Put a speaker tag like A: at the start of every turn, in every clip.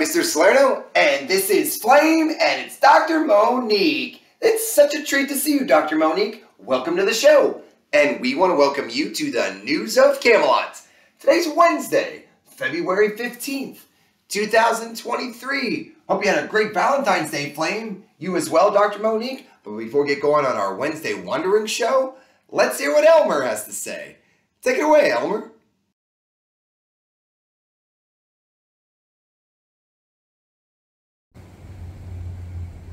A: Salerno, and this is Flame, and it's Dr. Monique. It's such a treat to see you, Dr. Monique. Welcome to the show. And we want to welcome you to the News of Camelot. Today's Wednesday, February 15th, 2023. Hope you had a great Valentine's Day, Flame. You as well, Dr. Monique. But before we get going on our Wednesday Wondering show, let's hear what Elmer has to say. Take it away, Elmer.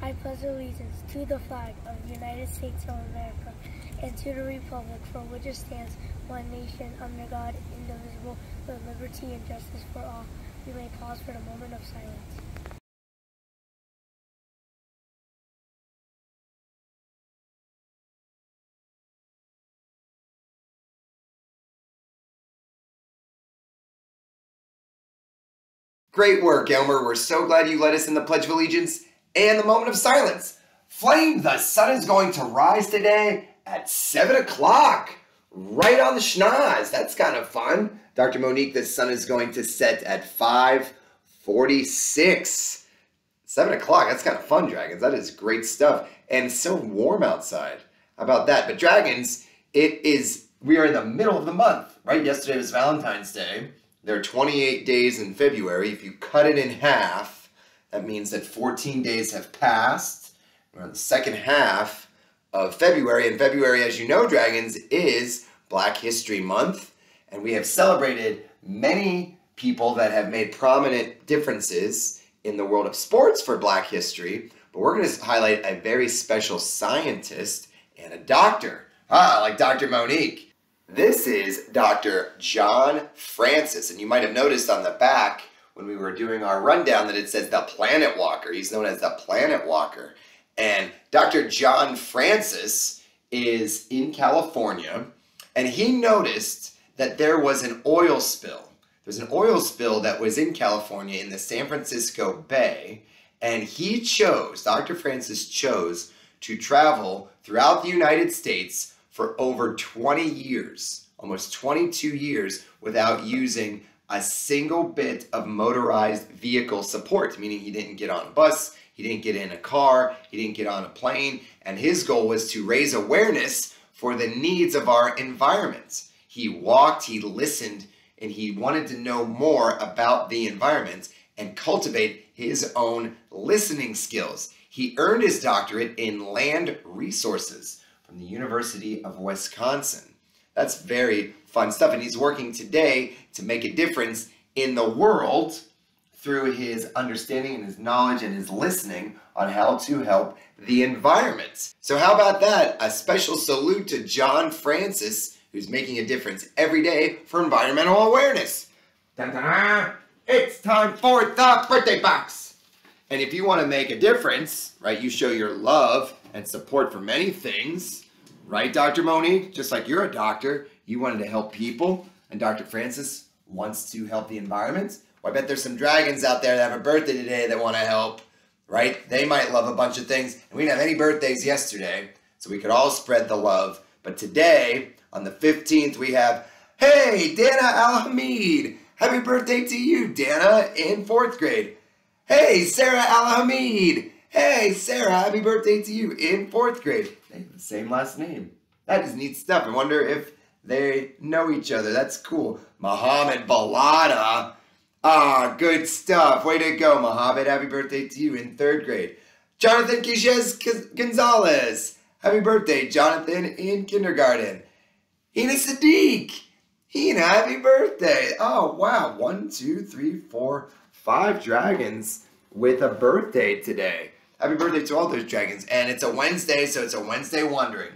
B: I pledge allegiance to the flag of the United States of America and to the republic for which it stands, one nation, under God, indivisible, with liberty and justice for all. We may pause for a moment of silence.
A: Great work, Elmer. We're so glad you led us in the Pledge of Allegiance and the moment of silence. Flame, the sun is going to rise today at 7 o'clock, right on the schnoz. That's kind of fun. Dr. Monique, the sun is going to set at 546. 7 o'clock, that's kind of fun, Dragons. That is great stuff. And it's so warm outside. How about that? But Dragons, it is, we are in the middle of the month, right? Yesterday was Valentine's Day. There are 28 days in February. If you cut it in half, that means that 14 days have passed. We're on the second half of February, and February, as you know, Dragons, is Black History Month, and we have celebrated many people that have made prominent differences in the world of sports for Black history, but we're going to highlight a very special scientist and a doctor. Ah, like Dr. Monique. This is Dr. John Francis, and you might have noticed on the back when we were doing our rundown that it says the Planet Walker. He's known as the Planet Walker. And Dr. John Francis is in California, and he noticed that there was an oil spill. There's an oil spill that was in California in the San Francisco Bay, and he chose, Dr. Francis chose to travel throughout the United States for over 20 years, almost 22 years, without using a single bit of motorized vehicle support, meaning he didn't get on a bus, he didn't get in a car, he didn't get on a plane, and his goal was to raise awareness for the needs of our environment. He walked, he listened, and he wanted to know more about the environment and cultivate his own listening skills. He earned his doctorate in land resources from the University of Wisconsin. That's very fun stuff. And he's working today to make a difference in the world through his understanding and his knowledge and his listening on how to help the environment. So, how about that? A special salute to John Francis, who's making a difference every day for environmental awareness. Dun-dun-dun. It's time for the birthday box. And if you want to make a difference, right, you show your love and support for many things, right, Dr. Moni? Just like you're a doctor, you wanted to help people, and Dr. Francis wants to help the environment. Well, I bet there's some dragons out there that have a birthday today that want to help, right? They might love a bunch of things, and we didn't have any birthdays yesterday, so we could all spread the love. But today, on the 15th, we have, hey, Dana Alhamid. Happy birthday to you, Dana, in fourth grade. Hey, Sarah Alhamid. Hey, Sarah, happy birthday to you in fourth grade. They have the same last name. That is neat stuff. I wonder if they know each other. That's cool. Mohammed Balada. Ah, good stuff. Way to go, Mohammed. Happy birthday to you in third grade. Jonathan Quiches Gonzalez. Happy birthday, Jonathan, in kindergarten. Hina Sadiq. Hina, happy birthday. Oh, wow. One, two, three, four, five dragons with a birthday today. Happy birthday to all those dragons. And it's a Wednesday, so it's a Wednesday Wondering.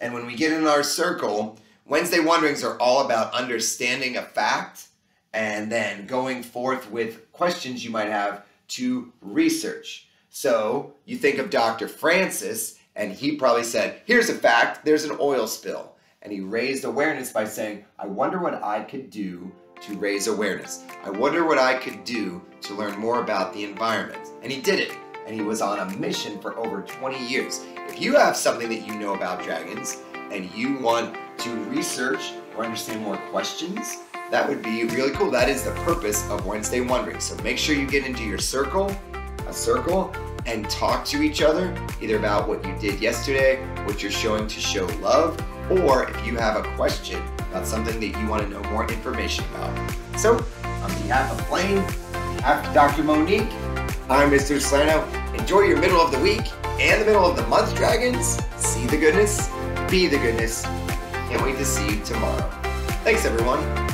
A: And when we get in our circle, Wednesday Wonderings are all about understanding a fact and then going forth with questions you might have to research. So you think of Dr. Francis, and he probably said, Here's a fact there's an oil spill. And he raised awareness by saying, I wonder what I could do to raise awareness. I wonder what I could do to learn more about the environment. And he did it and he was on a mission for over 20 years. If you have something that you know about dragons and you want to research or understand more questions, that would be really cool. That is the purpose of Wednesday Wondering. So make sure you get into your circle, a circle, and talk to each other either about what you did yesterday, what you're showing to show love, or if you have a question about something that you want to know more information about. So, on behalf of Flame, on behalf of Dr. Monique, I'm Mr. Salerno. Enjoy your middle of the week and the middle of the month, Dragons. See the goodness, be the goodness. Can't wait to see you tomorrow. Thanks, everyone.